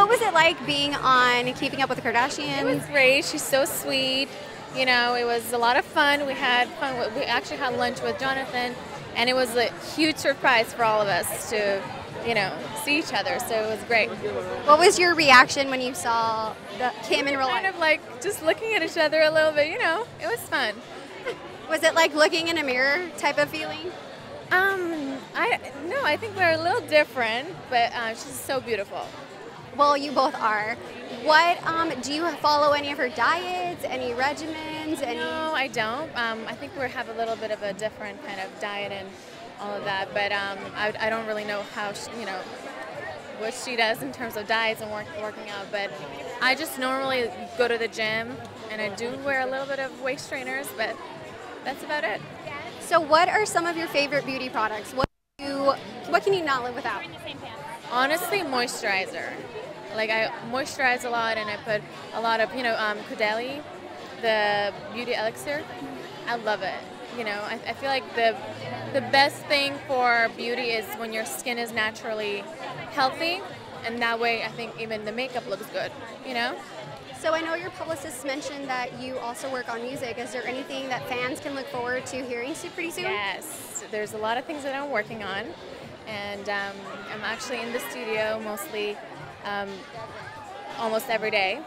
what was it like being on Keeping Up with the Kardashians? It was great. She's so sweet. You know, it was a lot of fun. We had fun. We actually had lunch with Jonathan, and it was a huge surprise for all of us to, you know, see each other. So it was great. What was your reaction when you saw the Kim in real life? Kind of like just looking at each other a little bit. You know, it was fun. Was it like looking in a mirror type of feeling? Um, I no, I think we're a little different, but uh, she's so beautiful. Well, you both are. What um, do you follow any of her diets, any regimens, any? No, I don't. Um, I think we have a little bit of a different kind of diet and all of that, but um, I, I don't really know how she, you know what she does in terms of diets and work, working out. But I just normally go to the gym, and I do wear a little bit of waist trainers, but that's about it. So, what are some of your favorite beauty products? What what can you not live without? Honestly, moisturizer. Like I moisturize a lot, and I put a lot of you know um, Caudalie, the beauty elixir. I love it. You know, I, I feel like the the best thing for beauty is when your skin is naturally healthy, and that way I think even the makeup looks good. You know. So, I know your publicist mentioned that you also work on music. Is there anything that fans can look forward to hearing so- pretty soon? Yes, there's a lot of things that I'm working on, and um, I'm actually in the studio mostly, um, almost every day.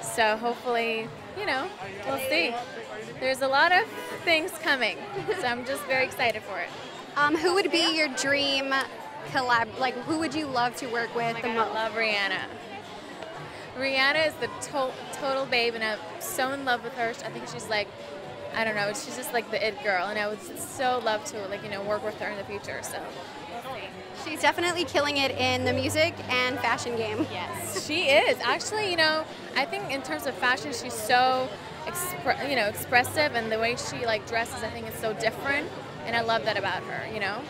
So hopefully, you know, we'll see. There's a lot of things coming, so I'm just very excited for it. Um, who would be your dream collab? Like, who would you love to work with Oh God? I love Rihanna. Rihanna is the to- total babe, and I'm so in love with her. I think she's like, I don't know, she's just like the it girl, and I would so love to like you know work with her in the future. So. She's definitely killing it in the music and fashion game. Yes, she is. Actually, you know, I think in terms of fashion, she's so, expre- you know, expressive, and the way she like dresses, I think is so different, and I love that about her. You know.